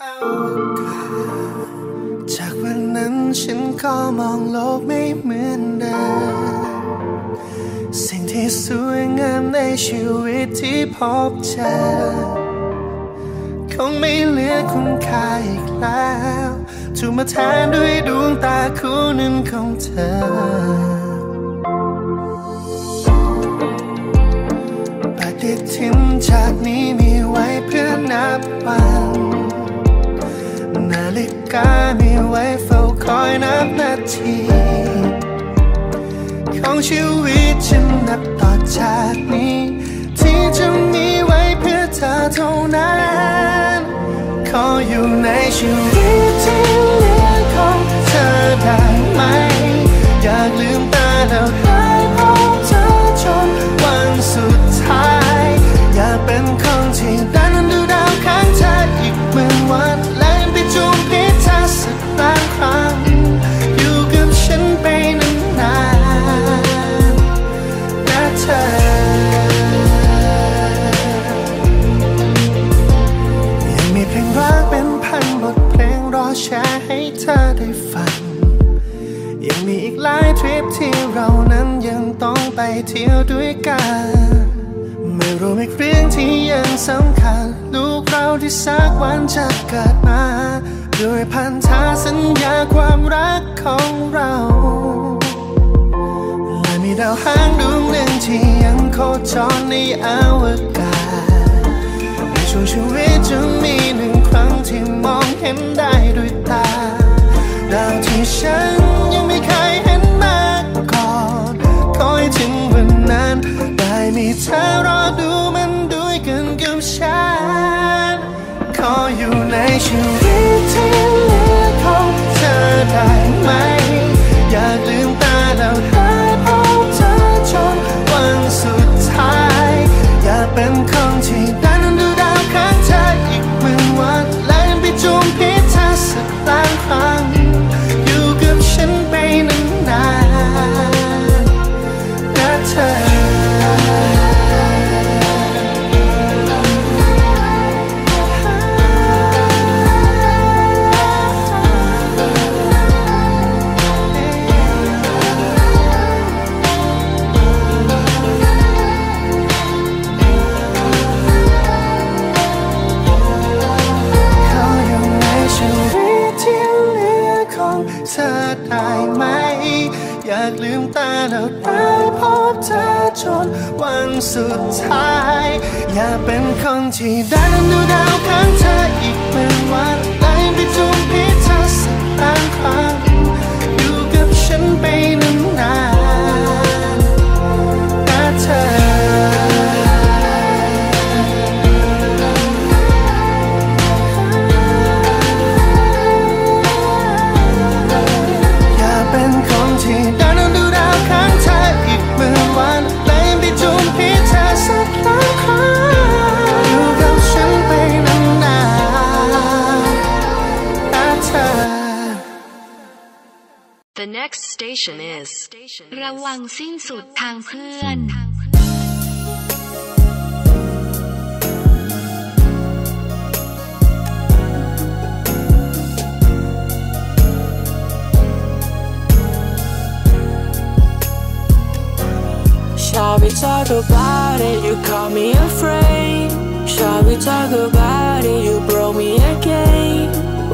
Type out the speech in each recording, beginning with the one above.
จากวันนั้นฉันก็มองโลกไม่เหมือนเดิมสิ่งที่สวยงามในชีวิตที่พบเจอคงไม่เหลือคุณค่าอีกแล้วถูกมาแทนด้วยดวงตาคู่หนึ่งของเธอ ปฏิทินจากนี้มีไว้เพื่อนับวัน กามีไว้เฝ้าคอยนับนาที ของชีวิตฉันนับต่อจากนี้ ที่จะมีไว้เพื่อเธอเท่านั้น ขออยู่ในชีวิตที่เหลือของเธอได้ไหม อยากลืมตาแล้ว ธอได้ฟัง ยังมีอีกหลายทริปที่เรานั้นยังต้องไปเที่ยวด้วยกัน ไม่รู้อีกเรื่องที่ยังสำคัญ ลูกเราที่สักวันจะเกิดมา ด้วยพันธาสัญญาความรักของเราและมีดาวหางดวงหนึ่งที่ยังโคจรในอวกาศในช่วงชีวิตจะมีหนึ่งครั้งที่มองเห็นได้ ฉันยังไม่เคยเห็นมาก่อนคอยถึงวันนั้นได้มีเธอรอดูมันด้วยกันกับฉันขออยู่ในชีวิตที่ เป็นคนที่ได้ ระวังสิ้นสุดทางเพื่อน Shall we talk about it? You call me afraid. Shall we talk about it? You broke me again.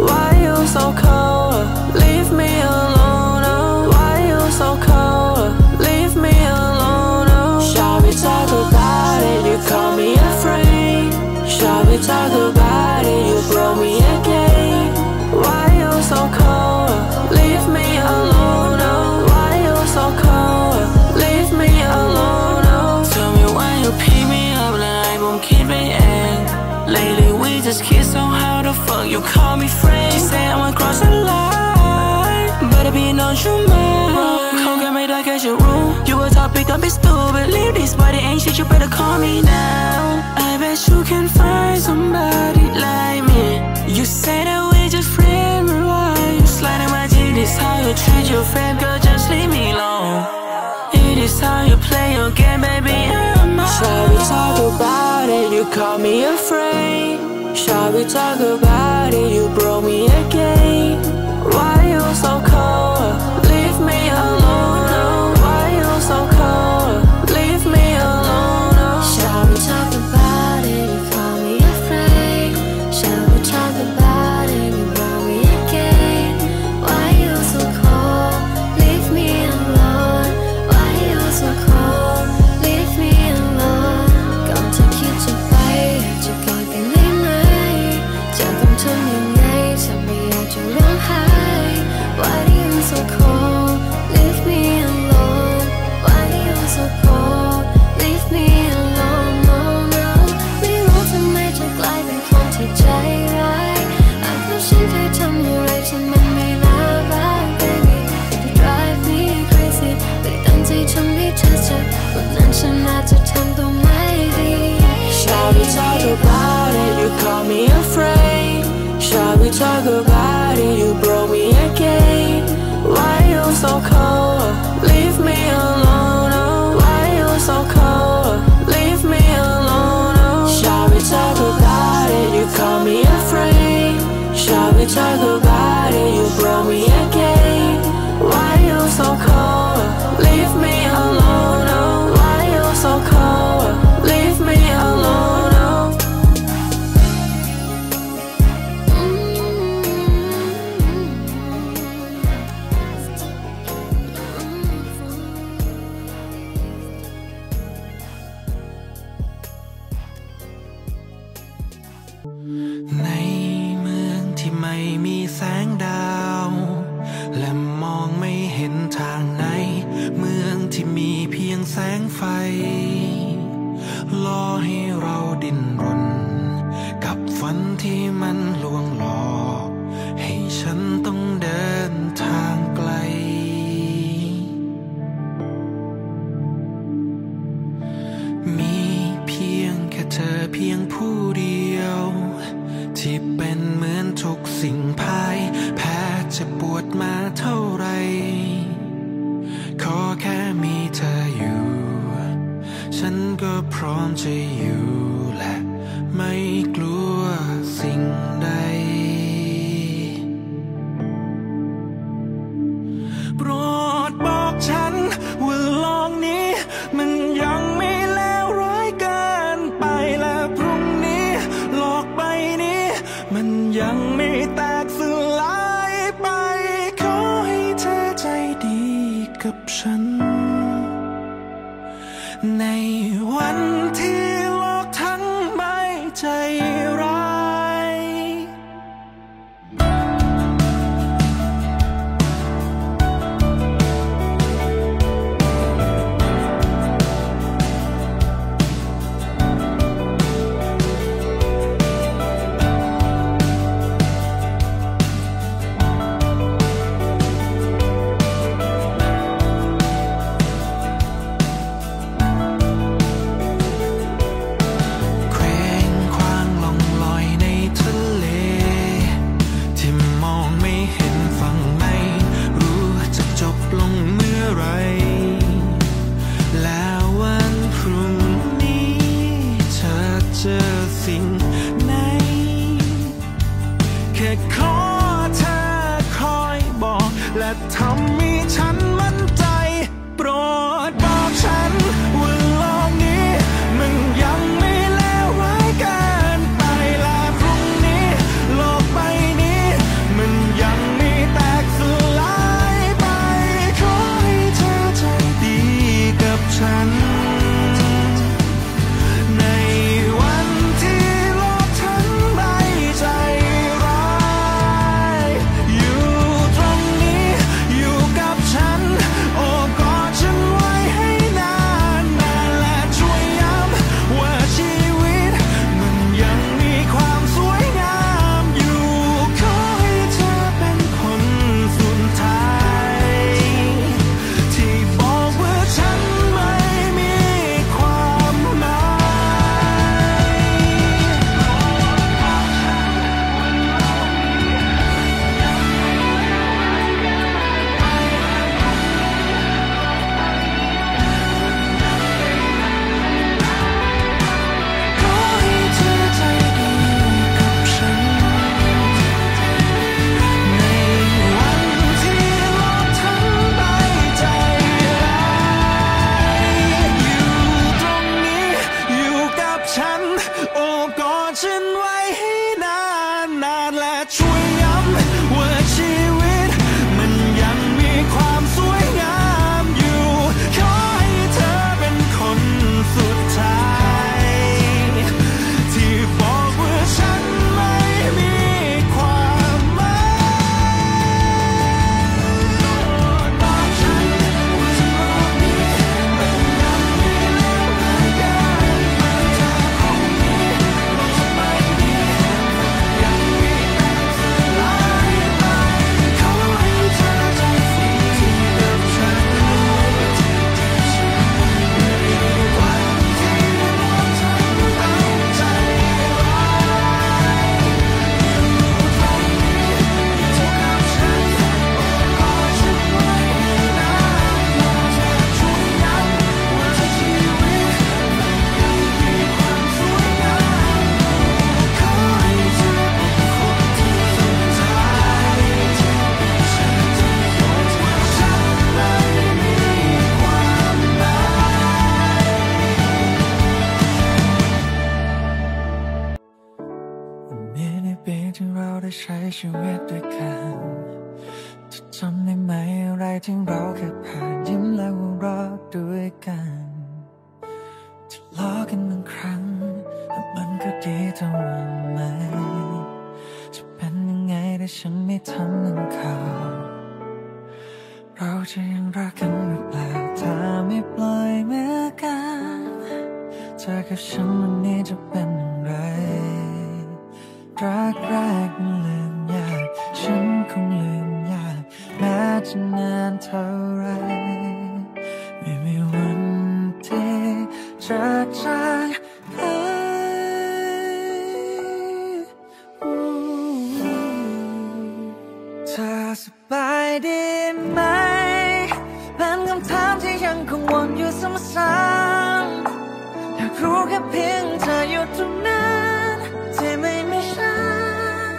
Why you so cold? Leave me alone. So cold? Leave me alone. Oh, shall we talk about it? You call me afraid. Shall we talk about it? You broke me again. Why you so cold? Leave me alone. Oh, why you so cold? Leave me alone. Oh, tell me why you pick me up like I'm keeping it. Lately we just kiss, so how the fuck you call me friend? She say I'm across the line, better be non you mind don't be stupid Leave this body ain't shit, you better call me now. I bet you can find somebody like me. You say that we're just friends, but why you sliding my dick, This how you treat your friend, girl, just leave me alone. It is how you play your game, baby, I'm Shall we talk about it? You call me afraid Shall we talk about it? You broke me again. talk about it, you broke me again. Why you so cold? Leave me alone, oh. Why you so cold? Leave me alone, oh. Shall we talk about it, you call me a friend. Shall we talk about it, you broke me again. Why you so cold? Leave me 想 สบายดีไหมเป็นคำถามที่ยังคงวนอยู่ซ้ำๆอยากรู้แค่เพียงเธออยู่ตรงนั้นที่ไม่มีฉัน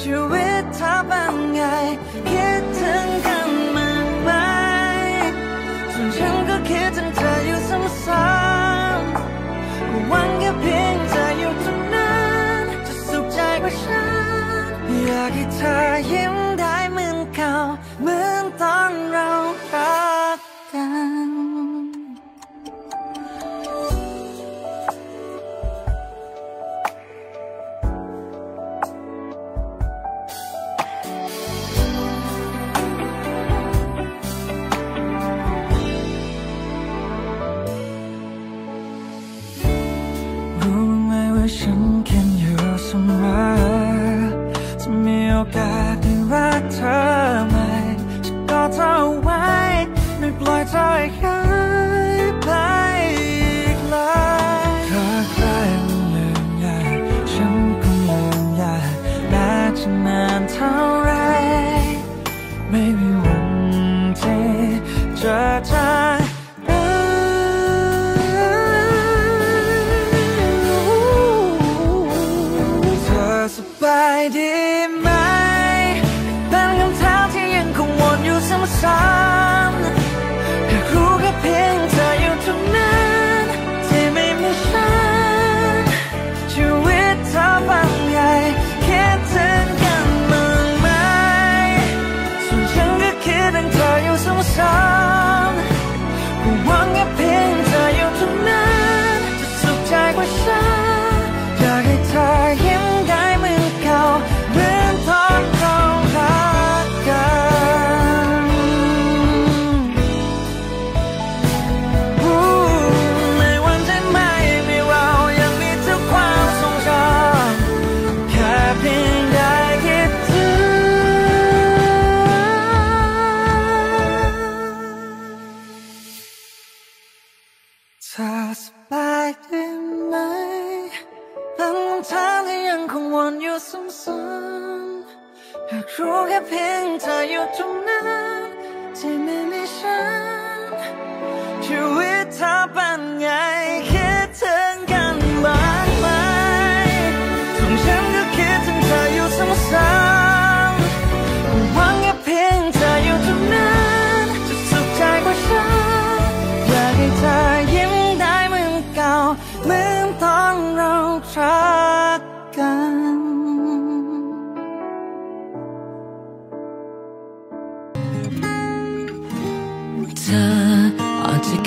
ชีวิตเธอเป็นไงคิดถึงกันมั้างไหมส่วนฉันก็คิดถึงเธออยู่ซ้ำๆหวังแค่เพียงเธออยู่ตรงนั้นจะสุขใจกว่าฉันอยากให้เธอยิ้ม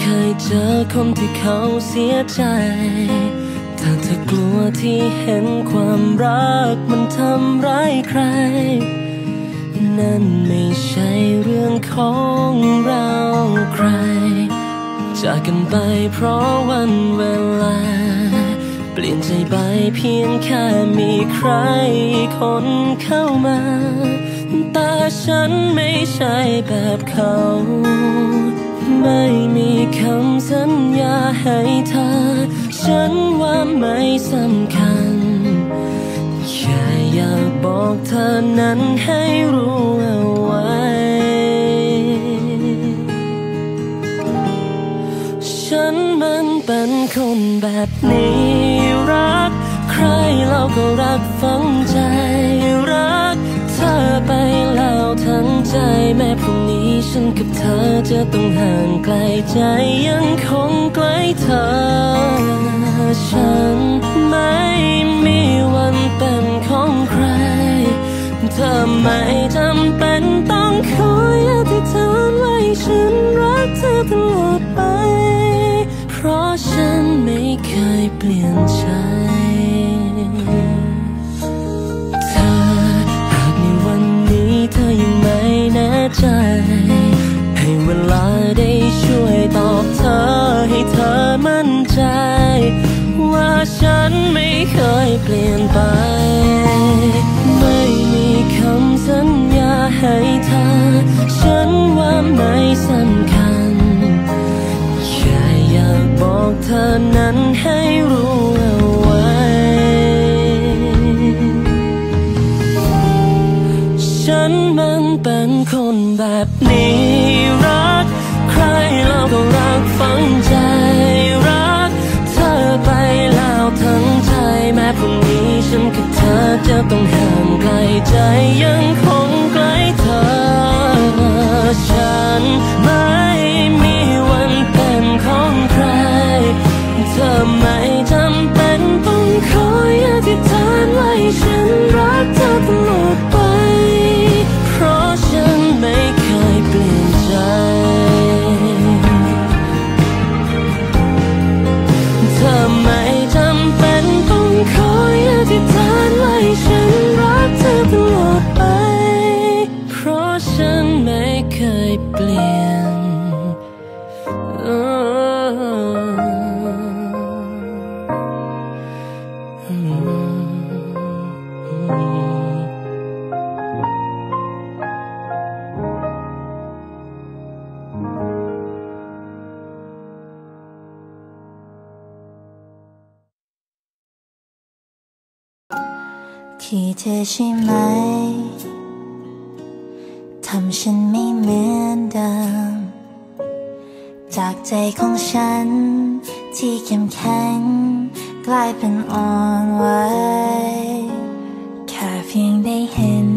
เคยเจอคนที่เขาเสียใจ ถ้าเธอกลัวที่เห็นความรักมันทำร้ายใคร นั่นไม่ใช่เรื่องของเราใคร จากกันไปเพราะวันเวลา เปลี่ยนใจไปเพียงแค่มีใครคนเข้ามา แต่ฉันไม่ใช่แบบเขา ไม่มีคำสัญญาให้เธอ ฉันว่าไม่สำคัญ แค่อยากบอกเธอนั้นให้รู้เอาไว้ ฉันมันเป็นคนแบบนี้รัก ใครเราก็รักฝังใจรัก เธอไปแล้วทั้งใจแม้พรุ่งนี้ฉันก็ ธอจะต้องห่างไกลใจยังคงใกล้เธอ ฉันไม่มีวันเป็นของใคร เธอไม่จำเป็นต้องคอย่าที่เธอไว้ฉันรักเธอตลอดไป เพราะฉันไม่เคยเปลี่ยนใจเธอหากในวันนี้เธอยังไม่แน่ใจ เวลาได้ช่วยตอบเธอให้เธอมั่นใจ ว่าฉันไม่เคยเปลี่ยนไป ไม่มีคำสัญญาให้เธอ ฉันว่าไม่สำคัญ แค่อยากบอกเธอนั้นให้รู้ องห่างไกลใจยังคงไกลเธอ ฉันไม่มีวันเป็นของใคร เธอไม่ คิดเธอใช่ไหม ทำฉันไม่เหมือนเดิม จากใจของฉัน ที่เข้มแข็ง กลายเป็นอ่อนไหวแค่เพียงได้เห็น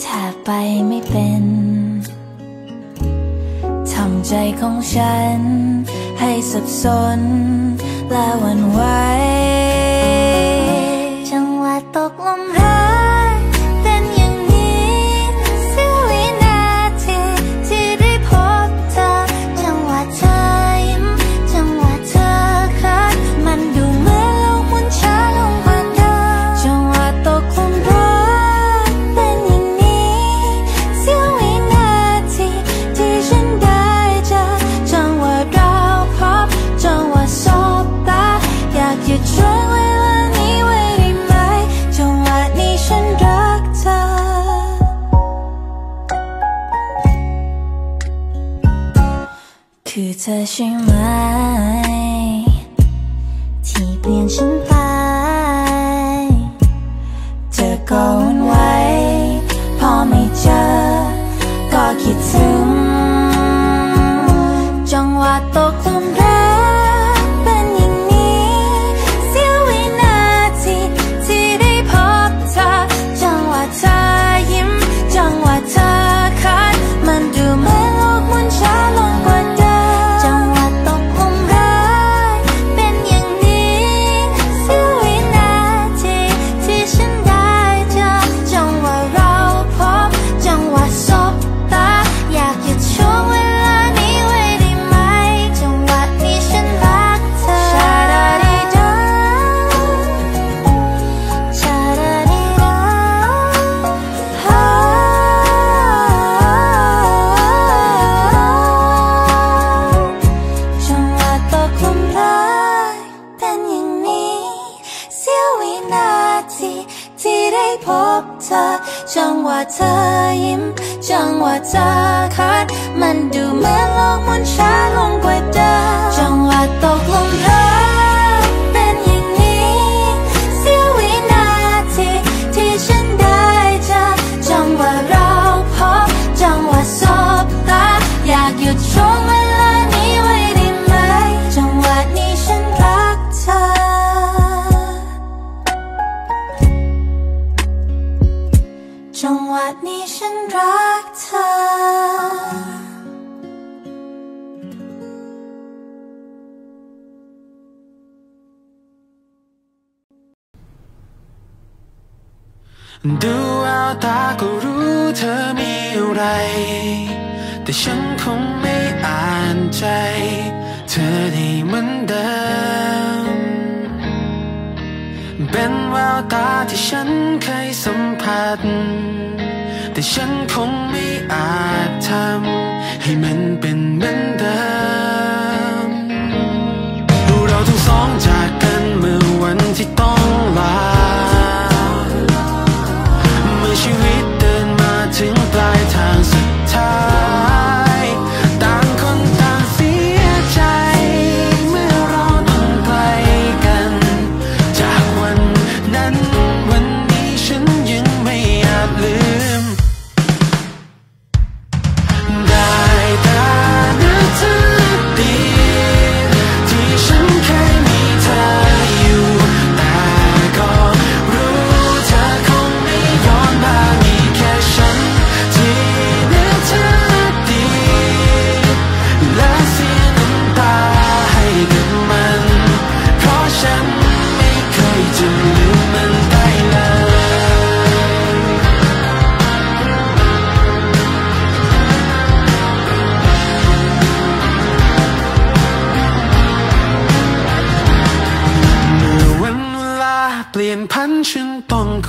แทบไปไม่เป็น ทำใจของฉัน ให้สับสนและวั่นไหว 心门。 รู้เอาตาก็รู้เธอมีอะไร แต่ฉันคงไม่อ่านใจ เธอได้เหมือนเดิม เป็นแววตาที่ฉันเคยสัมผัส แต่ฉันคงไม่อาจทำให้มันเป็นเหมือนเดิม เราทั้งสองจากกันเมื่อวันที่ต้องลา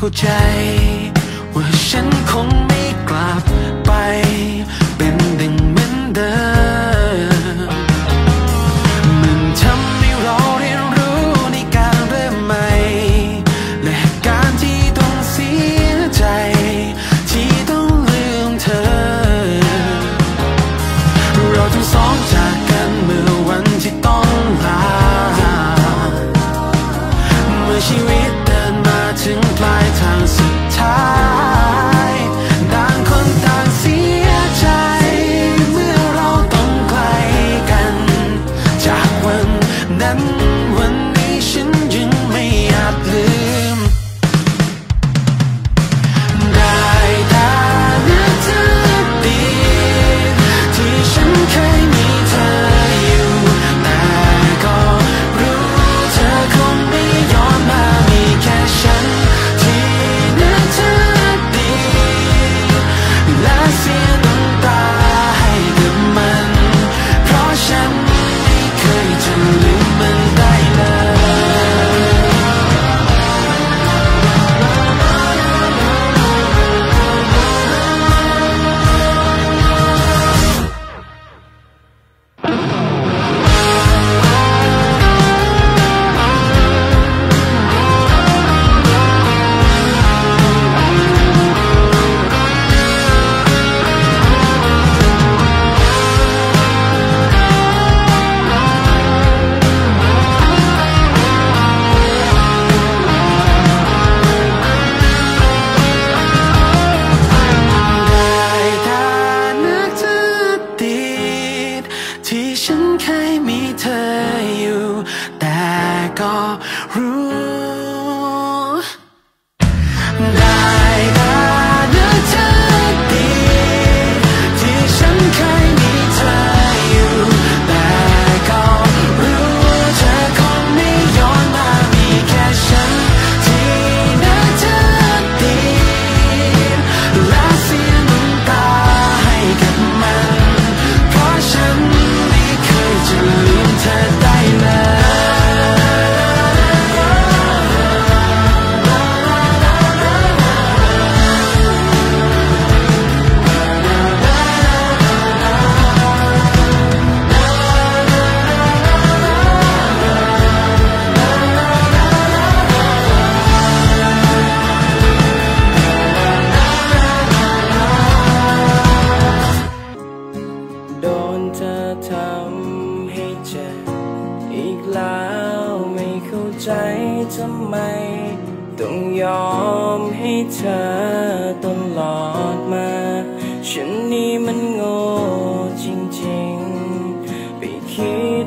เข้าใจ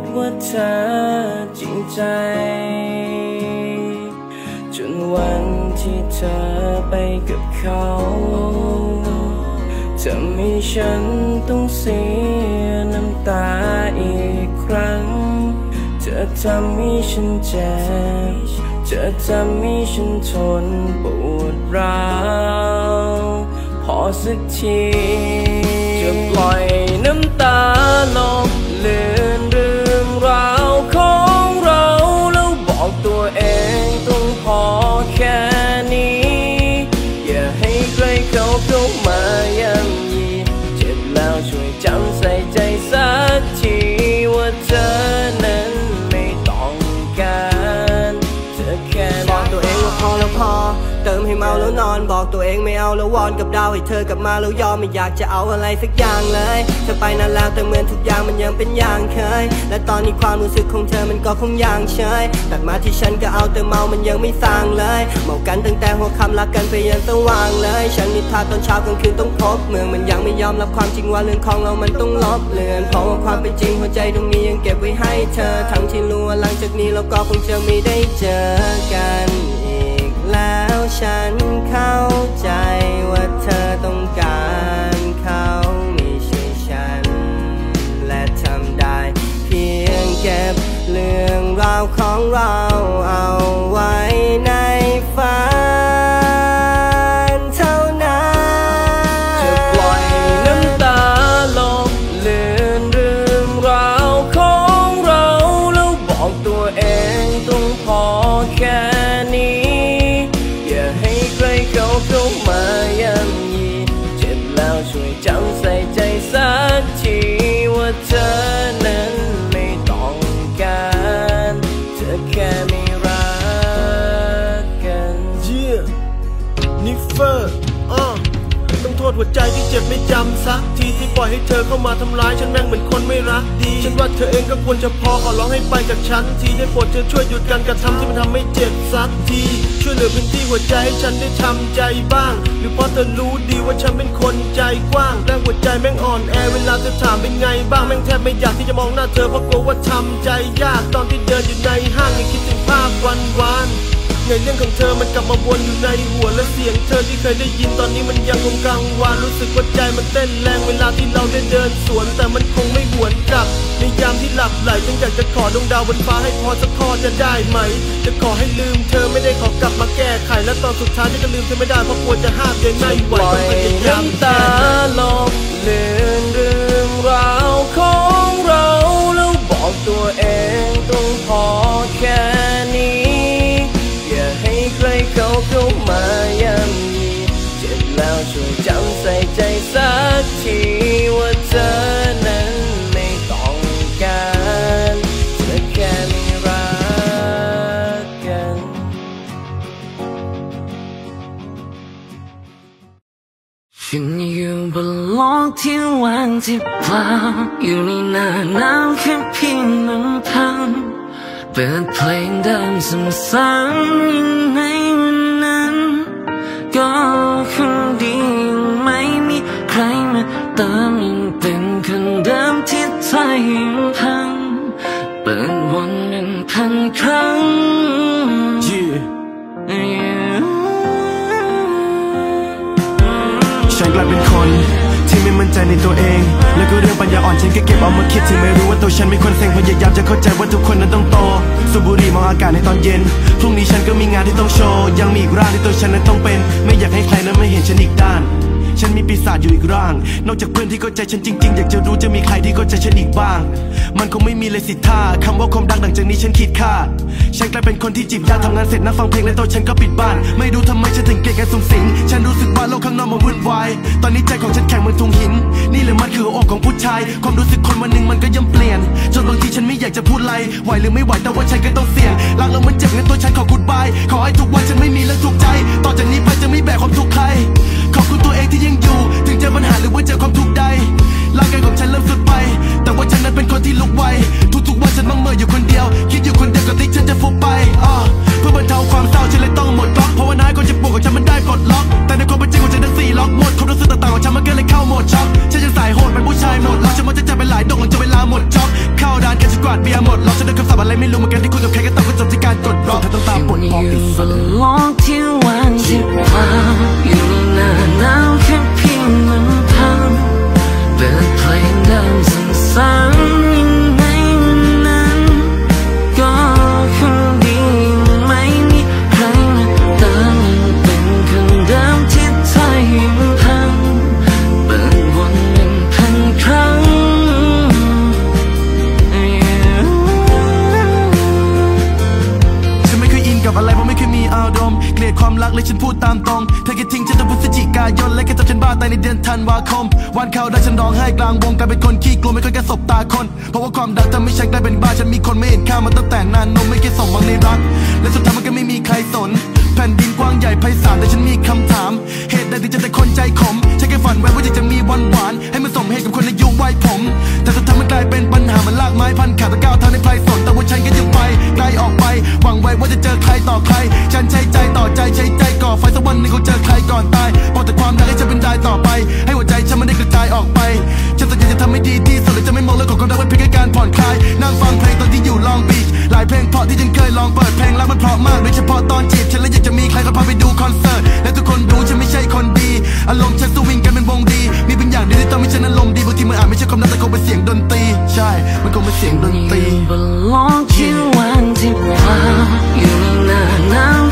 ดว่าเธอจริงใจ จนวันที่เธอไปกับเขาทำให้ฉันต้องเสียน้ำตาอีกครั้งจะทำให้ฉันเจ็บจะทำให้ฉันทนปวดร้าวพอสักที จะปล่อยน้ำตาลง ว่ เติมให้เมาแล้วนอนบอกตัวเองไม่เอาแล้ววอนกับดาวให้เธอกลับมาแล้วยอมไม่อยากจะเอาอะไรสักอย่างเลยเธอไปนานแล้วแต่เหมือนทุกอย่างมันยังเป็นอย่างเคย และตอนนี้ความรู้สึกของเธอมันก็คงอย่างเฉยตัดมาที่ฉันก็เอาแต่เมามันยังไม่สร้างเลยเมากันตั้งแต่หัวค่ำรักกันไปยันสว่างเลย ฉันนิทาตอนเช้ากลางคืนต้องพบเมืองมันยังไม่ยอมรับความจริงว่าเรื่องของเรามันต้องลบเลือนเพราะว่าความเป็นจริงหัวใจตรงนี้ยังเก็บไว้ให้เธอ ทั้งที่รู้ว่าหลังจากนี้เราก็คงจะไม่ได้เจอกัน แล้วฉันเข้าใจว่าเธอต้องการเขาไม่ใช่ฉัน และทำได้เพียงเก็บเรื่องราวของเรา มาทำร้ายฉันแม่งเหมือนคนไม่รักดี ฉันว่าเธอเองก็ควรจะพอขอร้องให้ไปจากฉันทีได้โปรดเธอช่วยหยุดการกระทำที่มันทำให้เจ็บสักที ช่วยเหลือพื้นที่หัวใจให้ฉันได้ทำใจบ้าง หรือเพราะเธอรู้ดีว่าฉันเป็นคนใจกว้างและหัวใจแม่งอ่อนแอเวลาเธอถามเป็นไงบ้างแม่งแทบไม่อยากที่จะมองหน้าเธอเพราะกลัวว่าทำใจยากตอนที่เดินอยู่ในห้างยังคิดถึงภาพวันวาน ในเรื่องของเธอมันกลับมาวนอยู่ในหัวและเสียงเธอที่เคยได้ยินตอนนี้มันยังคงกังวานรู้สึกว่าใจมันเต้นแรงเวลาที่เราได้เดินสวน แต่มันคงไม่หวนกลับในยามที่หลับไหลฉันอยากจะขอดวงดาวบนฟ้าให้พอสักข้อจะได้ไหม จะขอให้ลืมเธอไม่ได้ขอกลับมาแก้ไขและตอนสุดท้ายที่จะลืมเธอไม่ได้เพราะกลัวจะห้ามยังไม่ไหวปล่อยต้องพยายามตาลงเลือนเรื่องราวของเราแล้วบอกตัวเองต้องพอแค่ ที่เปล่าอยู่ในหน้านาวแค่เพียงลำพังเปิดเพลงเดิมซ้ำๆยังไงวันนั้น ก็คงดีไม่มีใครมาเติมยังเป็นคนเดิมที่ใจยังพังเปิดวนเป็นพันครั้ง นใจในตัวเอง แล้วก็เรื่องปัญญาอ่อนฉันก็เก็บเอามาคิดถึงไม่รู้ว่าตัวฉันไม่ควรเซ็งพยายามจะเข้าใจว่าทุกคนนั้นต้องโตสูบบุหรี่มองอากาศในตอนเย็น พรุ่งนี้ฉันก็มีงานที่ต้องโชว์ ยังมีอีกร่างที่ตัวฉันนั้นต้องเป็น ไม่อยากให้ใครนั้นไม่เห็นฉันอีกด้าน ฉันมีปีศาจอยู่อีกร่าง นอกจากเพื่อนที่เข้าใจฉันจริงๆ อยากจะรู้จะมีใครที่เข้าใจฉันอีกบ้าง มันคงไม่มีเลยสิท่าคำว่าความดังหลังจากนี้ฉันคิดค่าฉันกลายเป็นคนที่จีบยาทำงานเสร็จนั่งฟังเพลงและตัวฉันก็ปิดบ้าน ไม่รู้ทำไมฉันถึงเกลียดการสูงสิง ฉันรู้สึกว่าโลกข้างนอกมันวุ่นวาย ตอนนี้ใจของฉันแข็งเหมือนทุงหิน นี่แหละมันคืออกของผู้ชาย ความรู้สึกคนวันหนึ่งมันก็ย่อมเปลี่ยน จนบางทีฉันไม่อยากจะพูดอะไรไหวหรือไม่ไหวแต่ว่าฉันก็ต้องเสี่ยงรักแล้วมันเจ็บงั้นตัวฉันขอกูดบายขอให้ทุกวันฉันไม่มีเรื่องทุกใจ ต่อจากนี้ไปจะไม่ายเพลงเพราะที่ฉันเคยลองเปิดเพลงรักมันเพราะมากโดยเฉพาะตอนจีบฉันและอยากจะมีใครก็พาไปดูคอนเสิร์ตและทุกคนรู้ฉันไม่ใช่คนดี อารมณ์ฉันสวิงกันเป็นวงดี มีเป็นอย่างเดียวที่ต้องมีฉันอารมณ์ดีบางทีมันอาจไม่ใช่ความรักแต่คงเป็นเสียงดนตรี ใช่ มันคงเป็นเสียงดนตรี You belong to วันที่ว่าอยู่นานนาน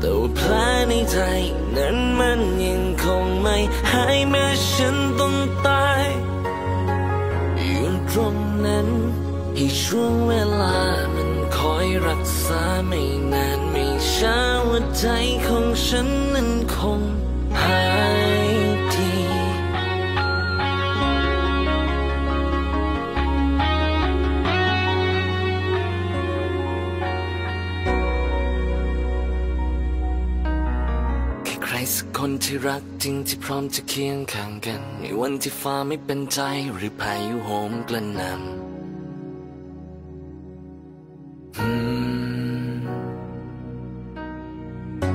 แต่ว่าแผลในใจนั้นมันยังคงไม่หายแม้ฉันต้องตายอยู่ตรงนั้นอีกช่วงเวลามันคอยรักษาไม่นานไม่ช้าว่าใจของฉันนั้นคง นที่รักจริงที่พร้อมจะเคียงข้างกัน ในวันที่ฟ้าไม่เป็นใจหรือพายุโหมกระหน่ำ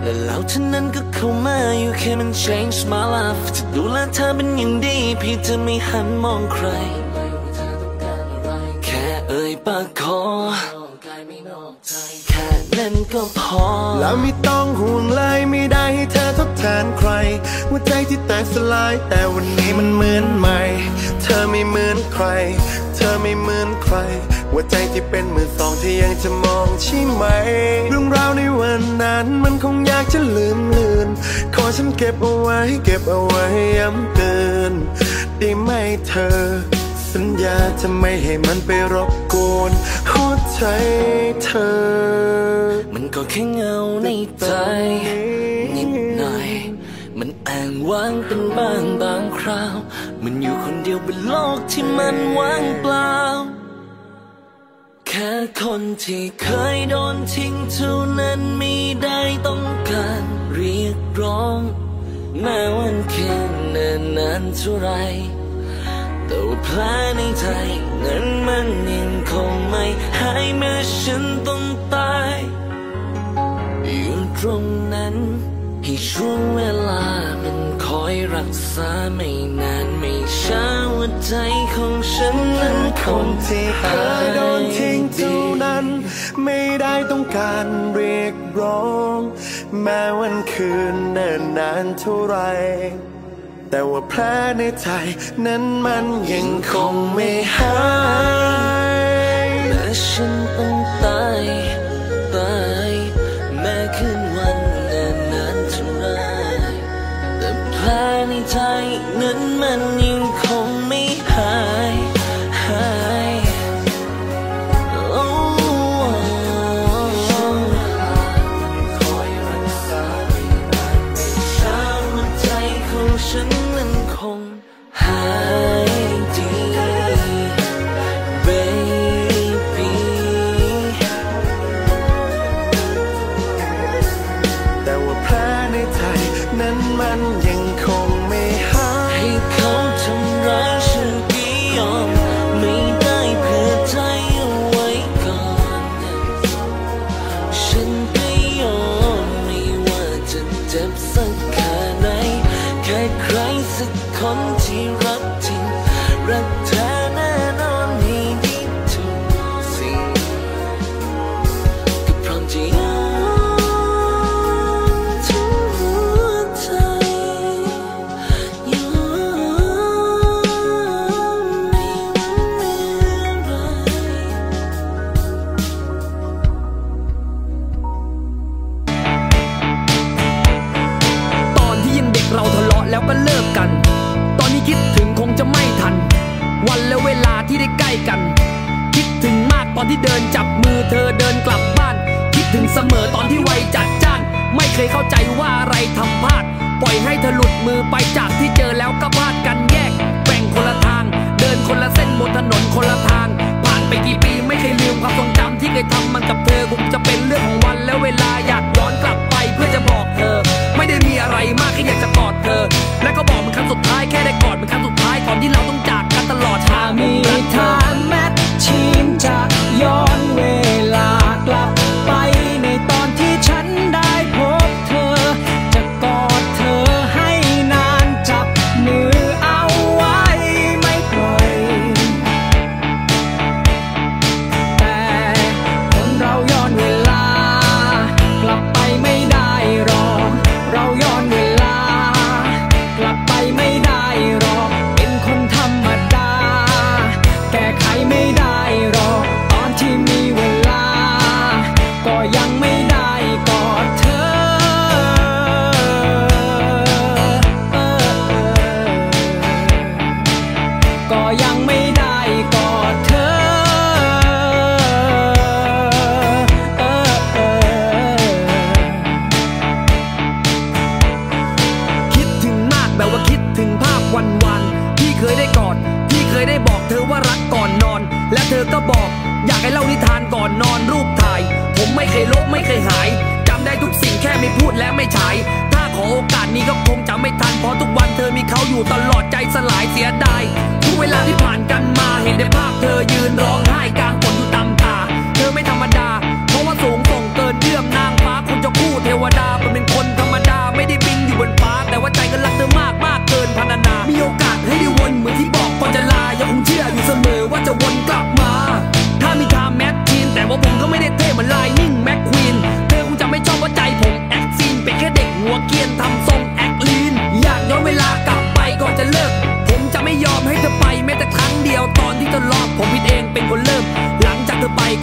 และแล้วเท่านั้นก็เข้ามา you came and changed my life จะดูแลเธอเป็นอย่างดี พี่จะไม่หันมองใคร แค่เอ่ยปากขอแค่นั้นก็พอ แล้วไม่ต้องห่วงเลยไม่ได้ให้เธอ ทดแทนใครหัวใจที่แตกสลาย แต่วันนี้มันเหมือนใหม่ เธอไม่เหมือนใคร เธอไม่เหมือนใครหัวใจที่เป็นมือสองที่ยังจะมองใช่ไหม เรื่องราวในวันนั้นมันคงอยากจะลืมลืนขอฉันเก็บเอาไว้ เก็บเอาไว้ย้ำเตือนได้ไหมเธอ สัญญาจะไม่ให้มันไปรบกวนหัวใจเธอ มันก็แค่เงาในใจนิด มันแอบว่างเป็นบางบางคราว มันอยู่คนเดียวบนโลกที่มันว่างเปล่า แค่คนที่เคยโดนทิ้งเท่านั้นมีได้ต้องการเรียกร้อง แม้วันแค่นานนานเท่าไรแต่ว่าแผลในใจนั้นมันยังคงไม่หายเมื่อฉันต้องตายอยู่ตรงนั้น ให้ช่วงเวลามันคอยรักษาไม่นานไม่ช้าหัวใจของฉันนั้นคงที่เธอโดนทิ้งเท่านั้น ไม่ได้ต้องการเรียกร้อง แม้วันคืนเนิ่นนานเท่าไรแต่ว่าแผลในใจนั้นมันยังคงไม่หายและฉันต้อง ใจนั้นมันยิ่ง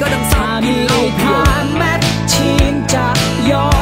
ก็ดังสามีผ่านแมชชีนจะยอม